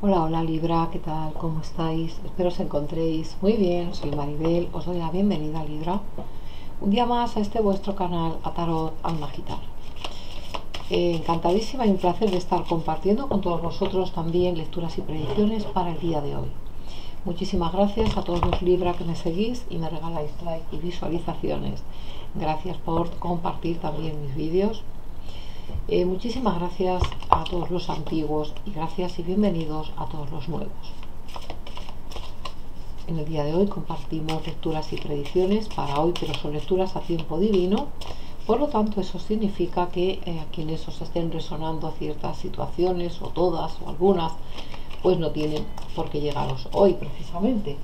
Hola, hola Libra, ¿qué tal? ¿Cómo estáis? Espero os encontréis muy bien. Soy Maribel, os doy la bienvenida Libra. Un día más a este vuestro canal, a Tarot Alma Gitana. Eh, encantadísima y un placer de estar compartiendo con todos vosotros también lecturas y predicciones para el día de hoy. Muchísimas gracias a todos los Libra que me seguís y me regaláis like y visualizaciones. Gracias por compartir también mis vídeos eh, muchísimas gracias a todos los antiguos y gracias y bienvenidos a todos los nuevos. En el día de hoy compartimos lecturas y predicciones para hoy, pero son lecturas a tiempo divino. Por lo tanto, eso significa que eh, a quienes os estén resonando ciertas situaciones, o todas, o algunas, pues no tienen por qué llegaros hoy precisamente.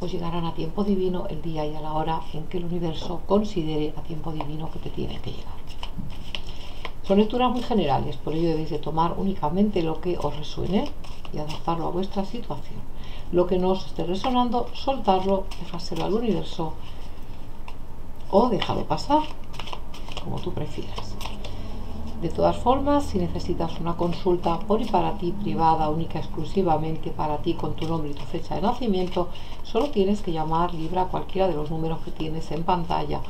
Os llegarán a tiempo divino el día y a la hora en que el universo considere a tiempo divino que te tiene que llegar. Son lecturas muy generales, por ello debéis de tomar únicamente lo que os resuene y adaptarlo a vuestra situación. Lo que no os esté resonando, soltarlo, dejárselo al universo o dejarlo pasar, como tú prefieras. De todas formas, si necesitas una consulta por y para ti, privada, única, exclusivamente para ti, con tu nombre y tu fecha de nacimiento, solo tienes que llamar Libra a cualquiera de los números que tienes en pantalla.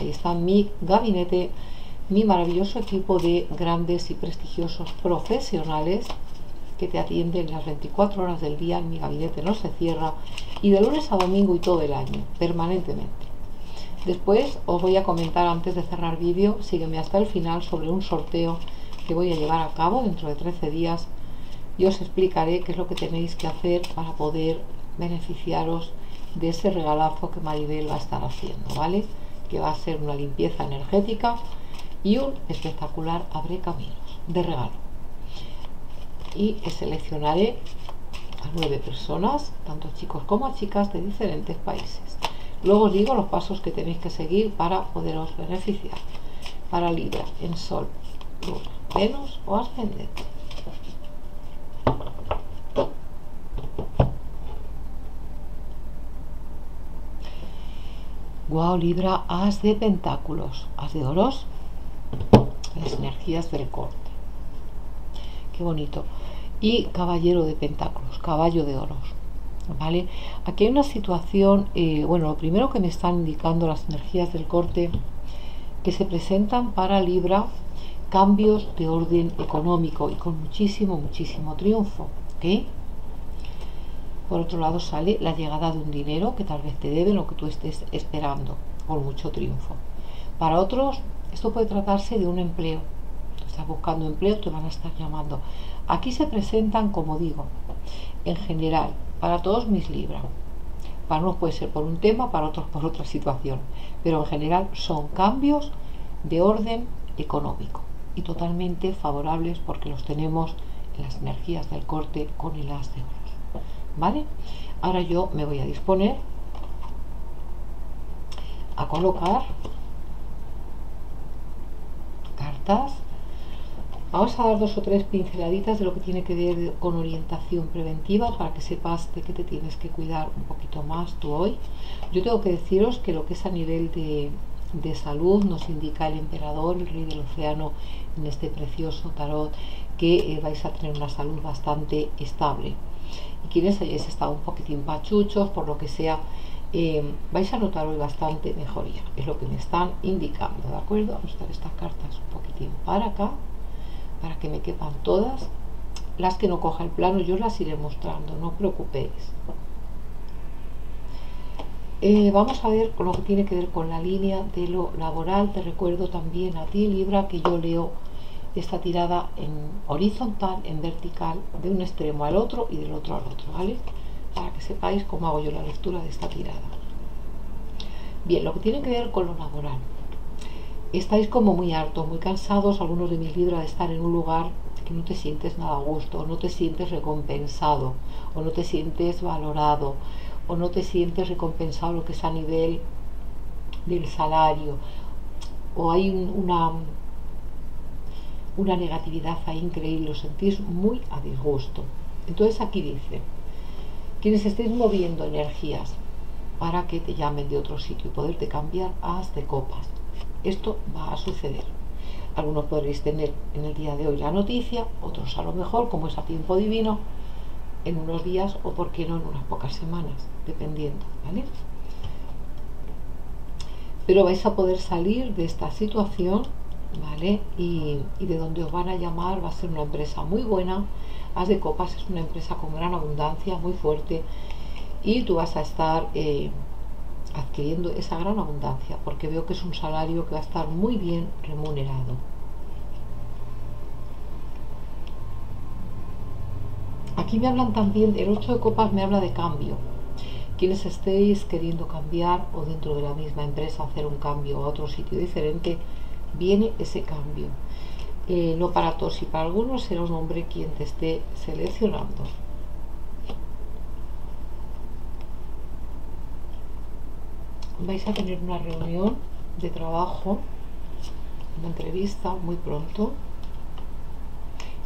Ahí está mi gabinete mi maravilloso equipo de grandes y prestigiosos profesionales que te atienden las 24 horas del día, mi gabinete no se cierra y de lunes a domingo y todo el año, permanentemente. Después os voy a comentar antes de cerrar vídeo, sígueme hasta el final sobre un sorteo que voy a llevar a cabo dentro de 13 días y os explicaré qué es lo que tenéis que hacer para poder beneficiaros de ese regalazo que Maribel va a estar haciendo, ¿vale? Que va a ser una limpieza energética y un espectacular abre caminos de regalo. Y seleccionaré a nueve personas, tanto chicos como chicas de diferentes países. Luego os digo los pasos que tenéis que seguir para poderos beneficiar. Para Libra, en Sol, Luna, Venus o Ascendente. Wow, Libra, As de Pentáculos, As de Oros, las energías del corte. Qué bonito. Y caballero de pentáculos, caballo de oros. ¿Vale? Aquí hay una situación, eh, bueno, lo primero que me están indicando las energías del corte, que se presentan para Libra cambios de orden económico y con muchísimo, muchísimo triunfo. ¿ok? Por otro lado sale la llegada de un dinero que tal vez te deben o que tú estés esperando con mucho triunfo. Para otros esto puede tratarse de un empleo. estás buscando empleo, te van a estar llamando. Aquí se presentan, como digo, en general, para todos mis libros. Para unos puede ser por un tema, para otros por otra situación. Pero en general son cambios de orden económico y totalmente favorables porque los tenemos en las energías del corte con el as de oros. ¿Vale? Ahora yo me voy a disponer a colocar Vamos a dar dos o tres pinceladitas de lo que tiene que ver con orientación preventiva para que sepas de qué te tienes que cuidar un poquito más tú hoy. Yo tengo que deciros que lo que es a nivel de, salud nos indica el emperador, el rey del océano, en este precioso tarot, que eh, vais a tener una salud bastante estable. Y quienes hayáis estado un poquitín pachuchos, por lo que sea, eh, vais a notar hoy bastante mejoría, es lo que me están indicando, ¿de acuerdo? Vamos a dar estas cartas un poquitín para acá, para que me quepan todas. Las que no coja el plano yo las iré mostrando, no os preocupéis. Eh, vamos a ver lo que tiene que ver con la línea de lo laboral. Te recuerdo también a ti, Libra, que yo leo esta tirada en horizontal, en vertical, de un extremo al otro y del otro al otro, ¿vale? Para que sepáis cómo hago yo la lectura de esta tirada. Bien, lo que tiene que ver con lo laboral. Estáis como muy hartos, muy cansados, algunos de mis libros, de estar en un lugar que no te sientes nada a gusto, no te sientes recompensado, o no te sientes valorado, o no te sientes recompensado lo que es a nivel del salario, o hay una, una negatividad ahí increíble, os sentís muy a disgusto. Entonces aquí dice, quienes estéis moviendo energías para que te llamen de otro sitio y poderte cambiar haz de copas. Esto va a suceder. Algunos podréis tener en el día de hoy la noticia, otros a lo mejor, como es a tiempo divino, en unos días o por qué no en unas pocas semanas, dependiendo, ¿vale? Pero vais a poder salir de esta situación, ¿vale? Y, de donde os van a llamar va a ser una empresa muy buena. As de Copas es una empresa con gran abundancia, muy fuerte, y tú vas a estar eh, adquiriendo esa gran abundancia, porque veo que es un salario que va a estar muy bien remunerado. Aquí me hablan también, el 8 de copas me habla de cambio. Quienes estéis queriendo cambiar o dentro de la misma empresa hacer un cambio a otro sitio diferente, viene ese cambio. Eh, no para todos y para algunos será un hombre quien te esté seleccionando. Vais a tener una reunión de trabajo, una entrevista muy pronto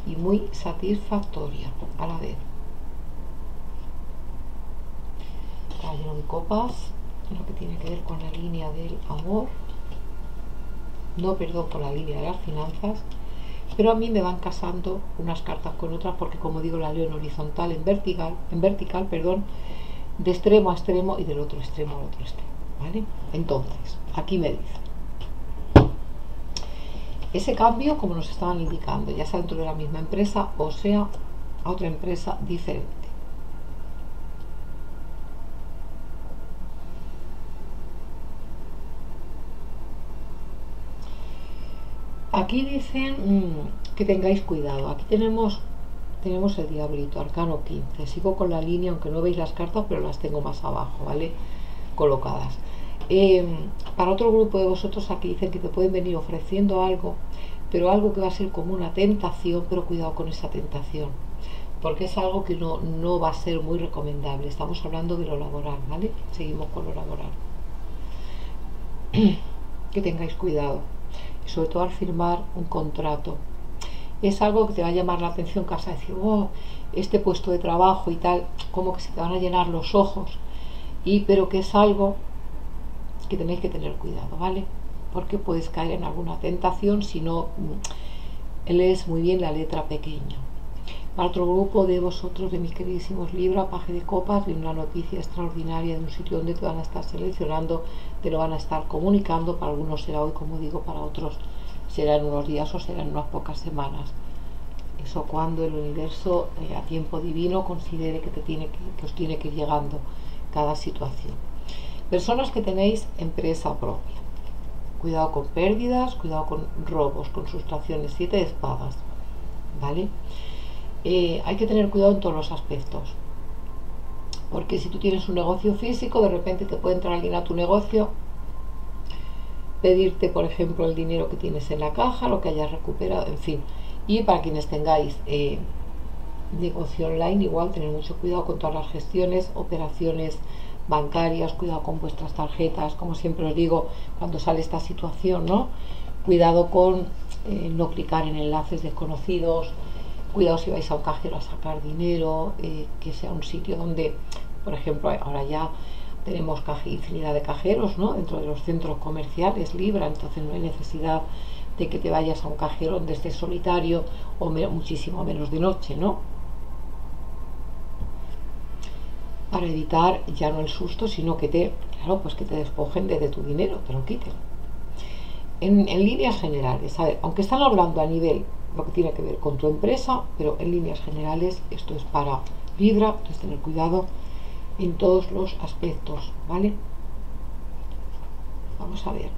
y muy satisfactoria a la vez. Caballero de copas, lo que tiene que ver con la línea del amor, no perdón con la línea de las finanzas, pero a mí me van casando unas cartas con otras porque como digo la leo en horizontal, en vertical, en vertical, perdón, de extremo a extremo y del otro extremo al otro extremo, ¿vale? Entonces, aquí me dice ese cambio, como nos estaban indicando, ya sea dentro de la misma empresa o sea a otra empresa diferente. Aquí dicen mm, que tengáis cuidado. Aquí tenemos tenemos el diablito, arcano 15. Sigo con la línea, aunque no veis las cartas, pero las tengo más abajo, ¿vale? Colocadas. Em, para otro grupo de vosotros aquí dicen que te pueden venir ofreciendo algo, pero algo que va a ser como una tentación, pero cuidado con esa tentación, porque es algo que no, no va a ser muy recomendable. Estamos hablando de lo laboral, ¿vale? Seguimos con lo laboral. que tengáis cuidado, sobre todo al firmar un contrato. Es algo que te va a llamar la atención, que vas a decir, oh, este puesto de trabajo y tal, como que se te van a llenar los ojos, y pero que es algo que tenéis que tener cuidado, ¿vale? Porque puedes caer en alguna tentación si no mm, lees muy bien la letra pequeña. Para otro grupo de vosotros, de mis queridísimos libros, Paje de Copas, viene una noticia extraordinaria de un sitio donde te van a estar seleccionando, te lo van a estar comunicando, para algunos será hoy, como digo, para otros será en unos días o será en unas pocas semanas. Eso cuando el universo eh, a tiempo divino considere que, te tiene que os tiene que ir llegando cada situación. Personas que tenéis empresa propia. Cuidado con pérdidas, cuidado con robos, con sustracciones, siete de espadas. ¿Vale? Eh, hay que tener cuidado en todos los aspectos. Porque si tú tienes un negocio físico, de repente te puede entrar alguien a tu negocio, pedirte, por ejemplo, el dinero que tienes en la caja, lo que hayas recuperado, en fin. Y para quienes tengáis eh, negocio online, igual tener mucho cuidado con todas las gestiones, operaciones bancarias, cuidado con vuestras tarjetas, como siempre os digo cuando sale esta situación, ¿no? Cuidado con eh, no clicar en enlaces desconocidos, cuidado si vais a un cajero a sacar dinero, eh, que sea un sitio donde, por ejemplo, ahora ya tenemos infinidad de cajeros, ¿no? Dentro de los centros comerciales, Libra, entonces no hay necesidad de que te vayas a un cajero donde estés solitario o muchísimo menos de noche, ¿no? para evitar ya no el susto, sino que te, claro, pues que te despojen de, tu dinero, te lo quiten. En, líneas generales, a ver, aunque están hablando a nivel lo que tiene que ver con tu empresa, pero en líneas generales esto es para Libra, entonces tener cuidado en todos los aspectos, ¿vale? Vamos a ver.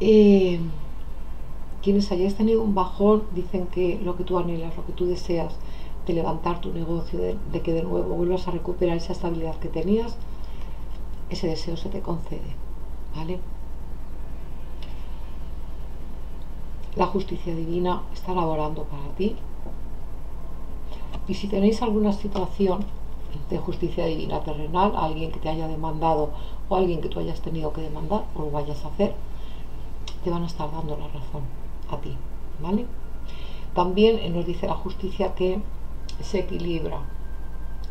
Eh, quienes hayáis tenido un bajón dicen que lo que tú anhelas, lo que tú deseas de levantar tu negocio, de, que de nuevo vuelvas a recuperar esa estabilidad que tenías, ese deseo se te concede, ¿vale? La justicia divina está laborando para ti. Y si tenéis alguna situación de justicia divina terrenal, alguien que te haya demandado o alguien que tú hayas tenido que demandar o lo vayas a hacer, te van a estar dando la razón a ti, ¿vale? También nos dice la justicia que se equilibra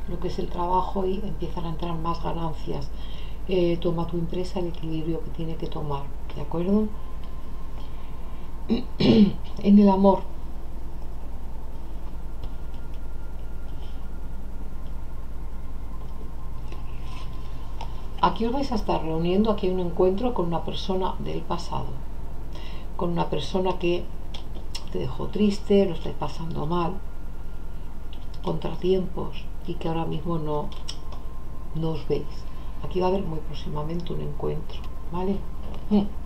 lo que es el trabajo y empiezan a entrar más ganancias. Eh, toma tu empresa el equilibrio que tiene que tomar, ¿de acuerdo? en el amor. Aquí os vais a estar reuniendo, aquí hay un encuentro con una persona del pasado, con una persona que te dejó triste, lo estáis pasando mal, contratiempos y que ahora mismo no, no os veis. Aquí va a haber muy próximamente un encuentro, ¿vale? Mm.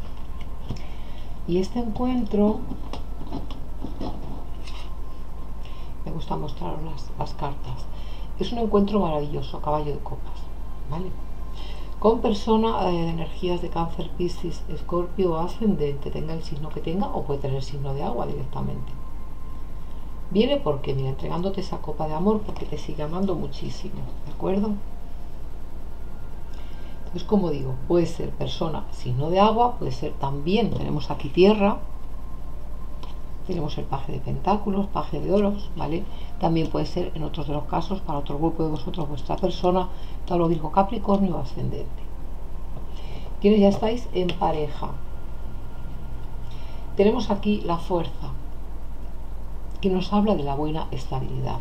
Y este encuentro, me gusta mostraros las, cartas, es un encuentro maravilloso, caballo de copas, ¿vale? con persona eh, de energías de cáncer, piscis, escorpio ascendente, tenga el signo que tenga o puede tener el signo de agua directamente. Viene porque, mira, entregándote esa copa de amor porque te sigue amando muchísimo, ¿de acuerdo? Entonces, como digo, puede ser persona signo de agua, puede ser también, tenemos aquí tierra, tenemos el paje de pentáculos, paje de oros, ¿vale? También puede ser, en otros de los casos, para otro grupo de vosotros, vuestra persona, Tauro, Virgo, Capricornio ascendente. Quienes ya estáis en pareja. Tenemos aquí la fuerza, que nos habla de la buena estabilidad,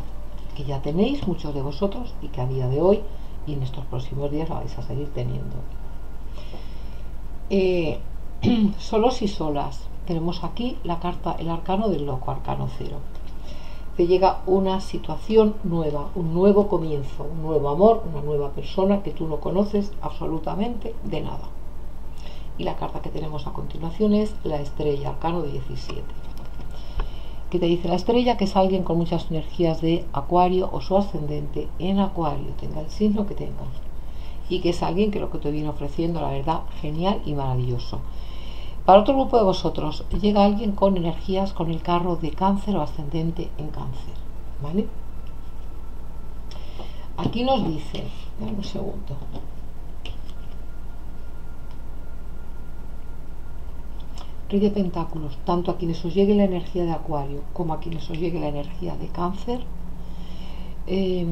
que ya tenéis muchos de vosotros y que a día de hoy y en estos próximos días la vais a seguir teniendo. Eh, solos y solas, tenemos aquí la carta, el arcano del loco, arcano cero. Te llega una situación nueva, un nuevo comienzo, un nuevo amor, una nueva persona que tú no conoces absolutamente de nada. Y la carta que tenemos a continuación es la estrella, arcano 17. Que te dice la estrella que es alguien con muchas energías de acuario o su ascendente en acuario, tenga el signo que tenga. Y que es alguien que lo que te viene ofreciendo, la verdad, genial y maravilloso para otro grupo de vosotros, llega alguien con energías con el carro de cáncer o ascendente en cáncer. ¿Vale? Aquí nos dice, un segundo. Rey de Pentáculos, tanto a quienes os llegue la energía de Acuario como a quienes os llegue la energía de Cáncer, eh,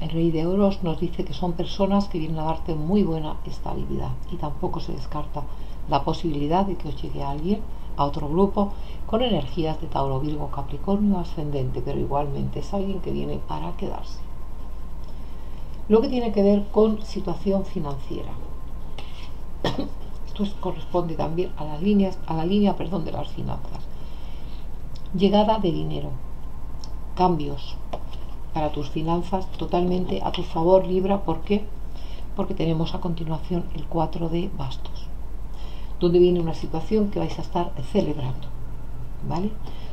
el Rey de Oros nos dice que son personas que vienen a darte muy buena estabilidad y tampoco se descarta la posibilidad de que os llegue alguien a otro grupo con energías de Tauro, Virgo, Capricornio ascendente, pero igualmente es alguien que viene para quedarse. Lo que tiene que ver con situación financiera. Corresponde también a las líneas, a la línea, perdón, de las finanzas. Llegada de dinero, cambios para tus finanzas totalmente a tu favor, Libra, ¿por qué? Porque tenemos a continuación el 4 de bastos donde viene una situación que vais a estar celebrando, ¿vale?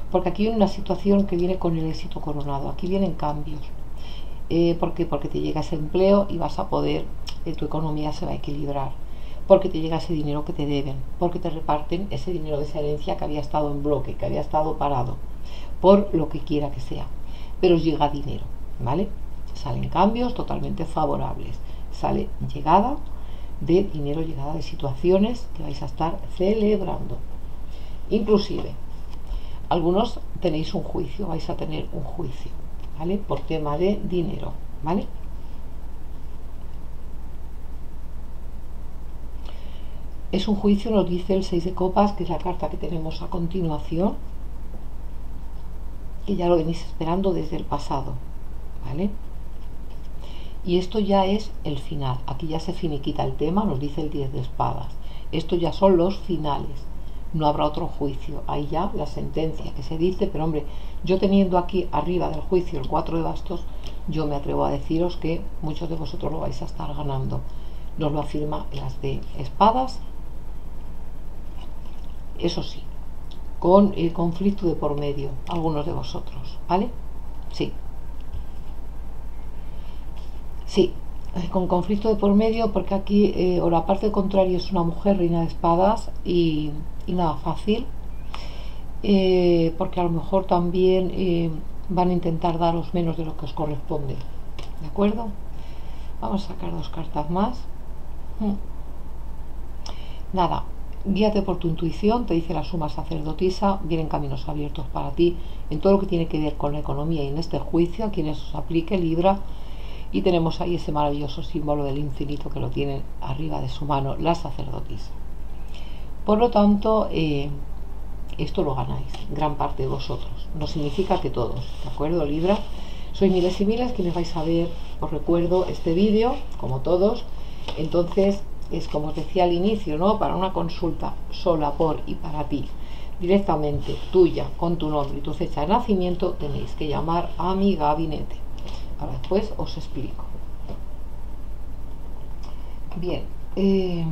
Porque aquí viene una situación que viene con el éxito coronado, aquí vienen cambios. Eh. Porque te llega ese empleo y vas a poder, eh, tu economía se va a equilibrar, porque te llega ese dinero que te deben, porque te reparten ese dinero de esa herencia que había estado en bloque, que había estado parado, por lo que quiera que sea, pero llega dinero, ¿vale? Salen cambios totalmente favorables, sale llegada de dinero, llegada de situaciones que vais a estar celebrando. Inclusive, algunos tenéis un juicio, vais a tener un juicio, ¿vale? Por tema de dinero, ¿vale? Es un juicio, nos dice el 6 de copas, que es la carta que tenemos a continuación, que ya lo venís esperando desde el pasado, ¿vale? Y esto ya es el final. Aquí ya se finiquita el tema, nos dice el 10 de espadas. Esto ya son los finales. No habrá otro juicio. Ahí ya la sentencia que se dice, pero hombre, yo teniendo aquí arriba del juicio el 4 de bastos, yo me atrevo a deciros que muchos de vosotros lo vais a estar ganando. Nos lo afirma las de espadas. Eso sí, con el conflicto de por medio, algunos de vosotros, ¿vale? Sí, Sí, eh, con conflicto de por medio, porque aquí, eh, o la parte contraria es una mujer, reina de espadas, y, nada fácil, eh, porque a lo mejor también van a intentar daros menos de lo que os corresponde. ¿De acuerdo? Vamos a sacar dos cartas más. Hmm. Nada, guíate por tu intuición, te dice la suma sacerdotisa, vienen caminos abiertos para ti en todo lo que tiene que ver con la economía y en este juicio, a quienes os aplique Libra y tenemos ahí ese maravilloso símbolo del infinito que lo tiene arriba de su mano la sacerdotisa. Por lo tanto, eh, esto lo ganáis, gran parte de vosotros. No significa que todos, ¿de acuerdo, Libra? Sois miles y miles quienes vais a ver, os recuerdo, este vídeo, como todos. Entonces, es como os decía al inicio, ¿no? Para una consulta sola por y para ti, directamente tuya, con tu nombre y tu fecha de nacimiento, tenéis que llamar a mi gabinete. Ahora después os explico. Bien, eh,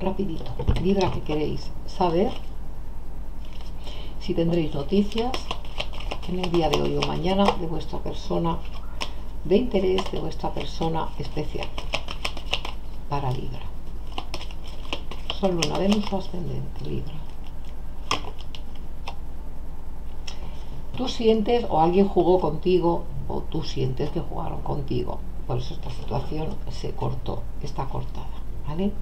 rapidito, Libra que queréis saber si tendréis noticias en el día de hoy o mañana de vuestra persona de interés, de vuestra persona especial para Libra. Sol, Luna, Venus ascendente, Libra. Tú sientes o alguien jugó contigo o tú sientes que jugaron contigo. Por eso esta situación se cortó, está cortada, ¿vale?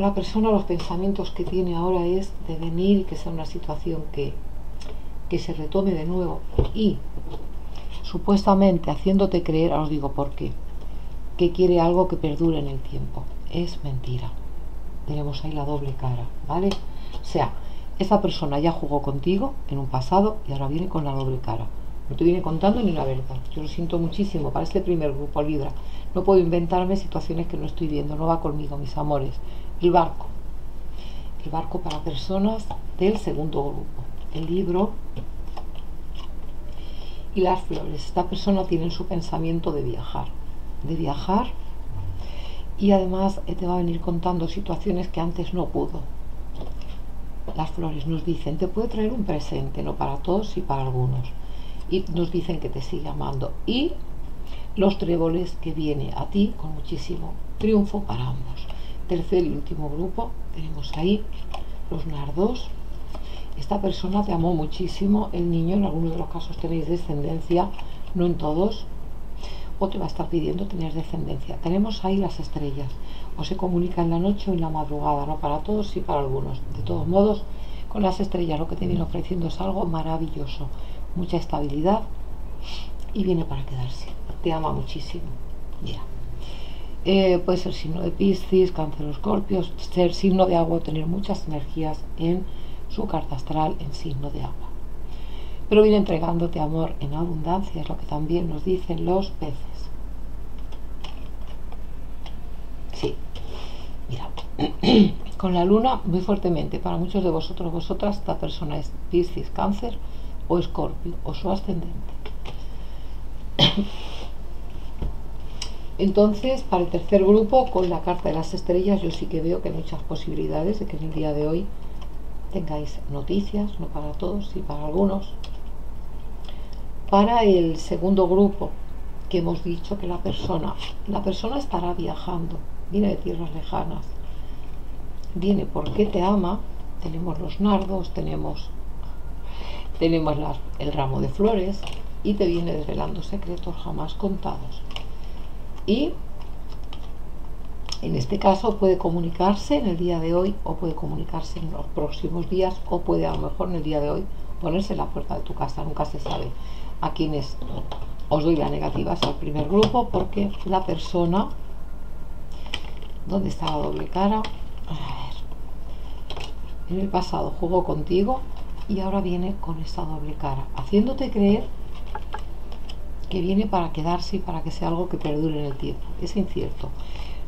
la persona los pensamientos que tiene ahora es de venir que sea una situación que, que se retome de nuevo y supuestamente haciéndote creer, ahora os digo por qué, que quiere algo que perdure en el tiempo. Es mentira. Tenemos ahí la doble cara, ¿vale? O sea, esa persona ya jugó contigo en un pasado y ahora viene con la doble cara. No te viene contando ni la verdad. Yo lo siento muchísimo para este primer grupo Libra. No puedo inventarme situaciones que no estoy viendo. No va conmigo, mis amores. El barco. El barco para personas del segundo grupo. El libro y las flores. Esta persona tiene su pensamiento de viajar. De viajar y además eh, te va a venir contando situaciones que antes no pudo. Las flores nos dicen, te puede traer un presente, no para todos y para algunos. Y nos dicen que te sigue amando. Y los tréboles que viene a ti con muchísimo triunfo para ambos tercer y último grupo tenemos ahí los nardos esta persona te amó muchísimo. El niño en algunos de los casos tenéis descendencia no en todos. O te va a estar pidiendo tener descendencia. Tenemos ahí las estrellas. O se comunica en la noche o en la madrugada no para todos y para algunos. De todos modos con las estrellas lo que te viene ofreciendo es algo maravilloso. Mucha estabilidad y viene para quedarse. Te ama muchísimo. Mira. Eh, puede ser signo de Piscis, Cáncer o Escorpio, ser signo de agua, tener muchas energías en su carta astral en signo de agua. Pero viene entregándote amor en abundancia, es lo que también nos dicen los peces. Sí, mira, con la luna muy fuertemente, para muchos de vosotros, vosotras, esta persona es Piscis, Cáncer o Escorpio o su ascendente. Entonces, para el tercer grupo, con la carta de las estrellas, yo sí que veo que hay muchas posibilidades de que en el día de hoy tengáis noticias, no para todos, y para algunos. Para el segundo grupo, que hemos dicho que la persona, la persona estará viajando, viene de tierras lejanas, viene porque te ama, tenemos los nardos, tenemos, tenemos el ramo de flores y te viene desvelando secretos jamás contados y en este caso puede comunicarse en el día de hoy o puede comunicarse en los próximos días o puede a lo mejor en el día de hoy ponerse en la puerta de tu casa, nunca se sabe a quienes os doy la negativa es al primer grupo porque la persona ¿dónde está la doble cara? A ver en el pasado jugó contigo y ahora viene con esa doble cara haciéndote creer que viene para quedarse y para que sea algo que perdure en el tiempo. Es incierto.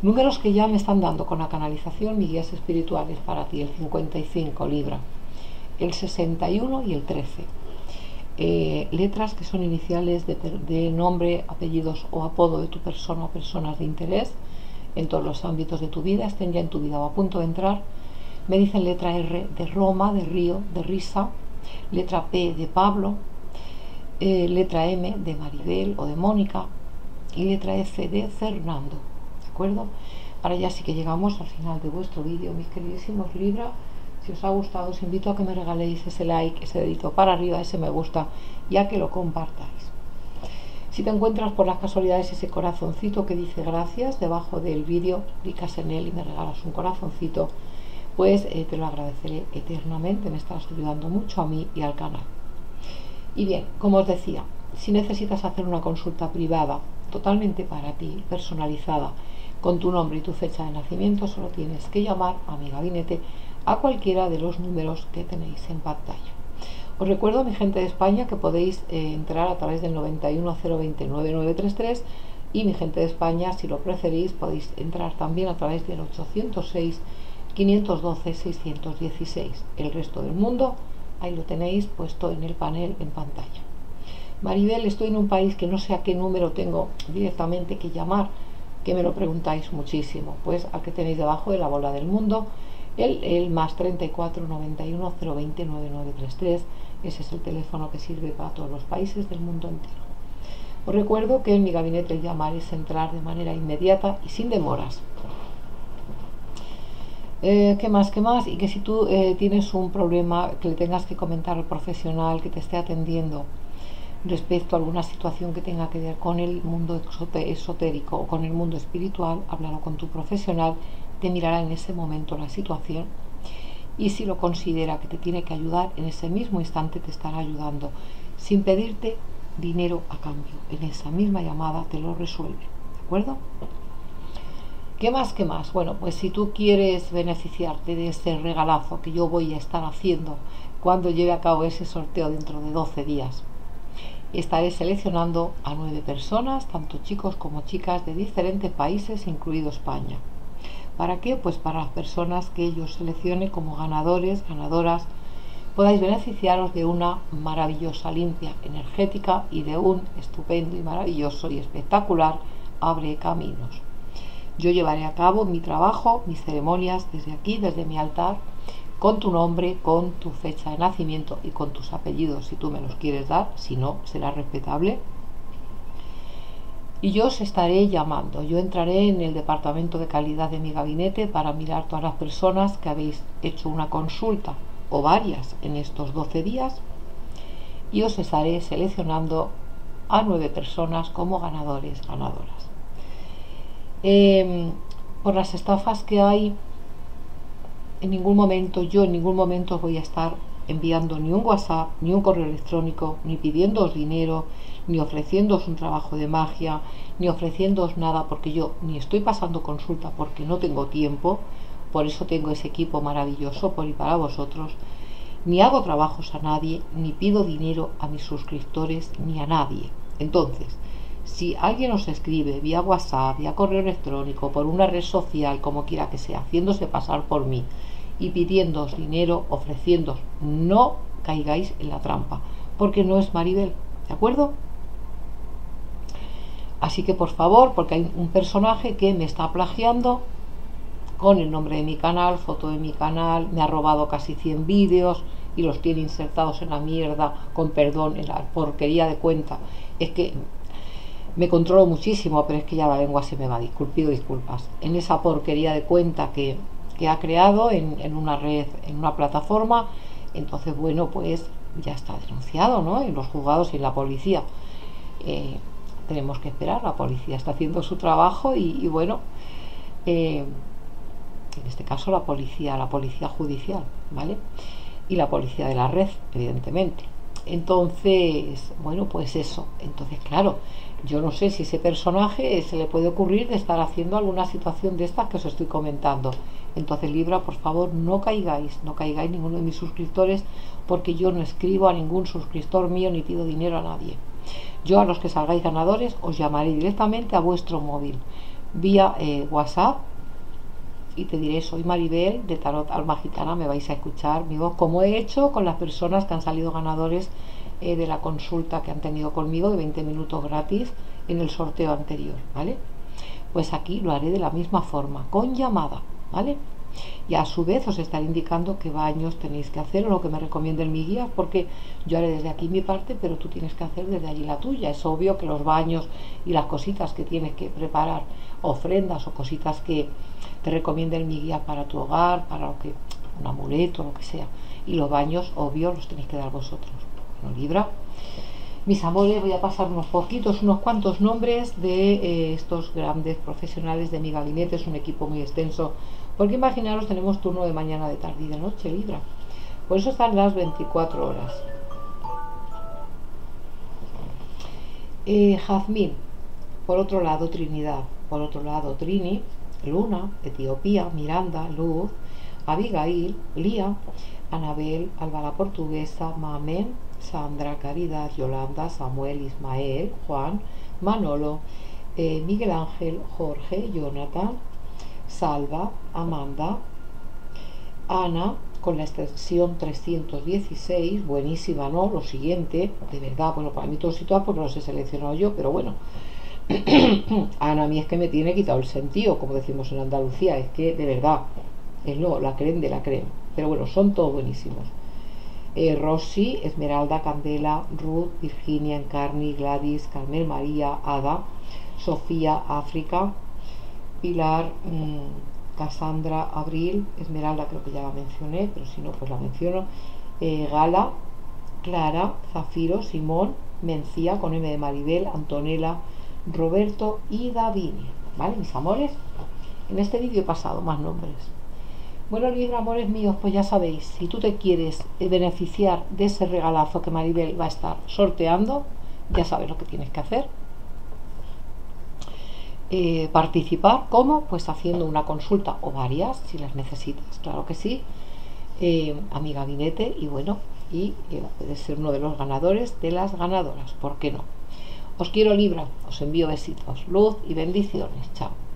Números que ya me están dando con la canalización mis guías espirituales para ti, el 55 Libra, el 61 y el 13. Eh, letras que son iniciales de, nombre, apellidos o apodo de tu persona o personas de interés en todos los ámbitos de tu vida, estén ya en tu vida o a punto de entrar. Me dicen letra R de Roma, de Río, de Risa, letra P de Pablo, eh, letra M de Maribel o de Mónica y letra F de Fernando. ¿De acuerdo? Ahora ya sí que llegamos al final de vuestro vídeo, mis queridísimos Libra. Si os ha gustado, os invito a que me regaléis ese like, ese dedito para arriba, ese me gusta, ya que lo compartáis. Si te encuentras por las casualidades ese corazoncito que dice gracias debajo del vídeo, clicas en él y me regalas un corazoncito, pues eh, te lo agradeceré eternamente, me estás ayudando mucho a mí y al canal. Y bien, como os decía, si necesitas hacer una consulta privada totalmente para ti, personalizada, con tu nombre y tu fecha de nacimiento, solo tienes que llamar a mi gabinete a cualquiera de los números que tenéis en pantalla. Os recuerdo, mi gente de España, que podéis eh, entrar a través del 910299933 y mi gente de España, si lo preferís, podéis entrar también a través del 806 512 616. El resto del mundo, ahí lo tenéis puesto en el panel en pantalla. Maribel, estoy en un país que no sé a qué número tengo directamente que llamar, que me lo preguntáis muchísimo. Pues al que tenéis debajo de la bola del mundo, el, el más 34 91 020 9933. Ese es el teléfono que sirve para todos los países del mundo entero. Os recuerdo que en mi gabinete el llamar es entrar de manera inmediata y sin demoras. Eh, ¿Qué más? ¿Qué más? Y que si tú eh, tienes un problema que le tengas que comentar al profesional que te esté atendiendo respecto a alguna situación que tenga que ver con el mundo esotérico o con el mundo espiritual, háblalo con tu profesional, te mirará en ese momento la situación y si lo considera que te tiene que ayudar, en ese mismo instante te estará ayudando, sin pedirte dinero a cambio. En esa misma llamada te lo resuelve. ¿De acuerdo? ¿Qué más? ¿Qué más? Bueno, pues si tú quieres beneficiarte de ese regalazo que yo voy a estar haciendo cuando lleve a cabo ese sorteo dentro de 12 días, estaré seleccionando a nueve personas, tanto chicos como chicas de diferentes países, incluido España. ¿Para qué? Pues para las personas que yo seleccione como ganadores, ganadoras, podáis beneficiaros de una maravillosa limpia energética y de un estupendo y maravilloso y espectacular abre caminos. Yo llevaré a cabo mi trabajo, mis ceremonias desde aquí, desde mi altar, con tu nombre, con tu fecha de nacimiento y con tus apellidos, si tú me los quieres dar, si no, será respetable. Y yo os estaré llamando. Yo entraré en el departamento de calidad de mi gabinete para mirar todas las personas que habéis hecho una consulta o varias en estos 12 días y os estaré seleccionando a nueve personas como ganadores, ganadoras. Em, por las estafas que hay, en ningún momento, yo en ningún momento os voy a estar enviando ni un WhatsApp, ni un correo electrónico, ni pidiéndoos dinero, ni ofreciéndoos un trabajo de magia, ni ofreciéndoos nada, porque yo ni estoy pasando consulta porque no tengo tiempo, por eso tengo ese equipo maravilloso por y para vosotros, ni hago trabajos a nadie, ni pido dinero a mis suscriptores, ni a nadie. Entonces, si alguien os escribe vía WhatsApp, vía correo electrónico, por una red social, como quiera que sea, haciéndose pasar por mí y pidiéndoos dinero, ofreciéndoos, no caigáis en la trampa, porque no es Maribel, ¿de acuerdo? Así que por favor, porque hay un personaje que me está plagiando con el nombre de mi canal, foto de mi canal, me ha robado casi 100 vídeos y los tiene insertados en la mierda, con perdón, en la porquería de cuenta. Es que me controlo muchísimo, pero es que ya la lengua se me va, pido disculpas, en esa porquería de cuenta que, ha creado en, una red, en una plataforma, entonces bueno, pues ya está denunciado, ¿no? En los juzgados y en la policía. Eh, tenemos que esperar, la policía está haciendo su trabajo y, bueno, eh, en este caso la policía, la policía judicial, ¿vale? Y la policía de la red, evidentemente. Entonces, bueno, pues eso. Entonces, claro, yo no sé si ese personaje se le puede ocurrir de estar haciendo alguna situación de estas que os estoy comentando. Entonces, Libra, por favor, no caigáis, no caigáis ninguno de mis suscriptores, porque yo no escribo a ningún suscriptor mío ni pido dinero a nadie. Yo a los que salgáis ganadores os llamaré directamente a vuestro móvil vía eh, WhatsApp y te diré soy Maribel de Tarot Alma Gitana, me vais a escuchar mi voz como he hecho con las personas que han salido ganadores eh, de la consulta que han tenido conmigo de 20 minutos gratis en el sorteo anterior, ¿vale? Pues aquí lo haré de la misma forma, con llamada, ¿vale? Y a su vez os estaré indicando qué baños tenéis que hacer o lo que me recomienda mi guía, porque yo haré desde aquí mi parte, pero tú tienes que hacer desde allí la tuya. Es obvio que los baños y las cositas que tienes que preparar, ofrendas o cositas que te recomienda mi guía para tu hogar, para lo que, un amuleto, lo que sea. Y los baños, obvio, los tenéis que dar vosotros. Libra. Mis amores, voy a pasar unos poquitos, unos cuantos nombres de eh, estos grandes profesionales de mi gabinete. Es un equipo muy extenso, porque imaginaros, tenemos turno de mañana, de tarde y de noche, Libra. Por eso están las 24 horas. Eh, Jazmín, por otro lado Trinidad, por otro lado Trini, Luna, Etiopía, Miranda, Luz, Abigail, Lía, Anabel, Alba la Portuguesa, Mamen, Sandra, Caridad, Yolanda, Samuel, Ismael, Juan, Manolo, eh, Miguel Ángel, Jorge, Jonathan, Salva, Amanda, Ana, con la extensión 316, buenísima, ¿no? Lo siguiente, de verdad, bueno, para mí todos y todas porque los he seleccionado yo, pero bueno, Ana a mí es que me tiene quitado el sentido, como decimos en Andalucía, es que de verdad, es lo, la creen de la creen, pero bueno, son todos buenísimos. Eh, Rosy, Esmeralda, Candela, Ruth, Virginia, Encarni, Gladys, Carmel María, Ada, Sofía, África, Pilar, mmm, Cassandra, Abril, Esmeralda creo que ya la mencioné, pero si no pues la menciono, eh, Gala, Clara, Zafiro, Simón, Mencía con M de Maribel, Antonella, Roberto y Davini, ¿vale? Mis amores, en este vídeo he pasado más nombres. Bueno, mis amores míos, pues ya sabéis, si tú te quieres beneficiar de ese regalazo que Maribel va a estar sorteando, ya sabes lo que tienes que hacer. Eh, participar, ¿cómo? Pues haciendo una consulta o varias, si las necesitas, claro que sí, eh, a mi gabinete y bueno, y eh, puedes ser uno de los ganadores de las ganadoras, ¿por qué no? Os quiero Libra, os envío besitos, luz y bendiciones, chao.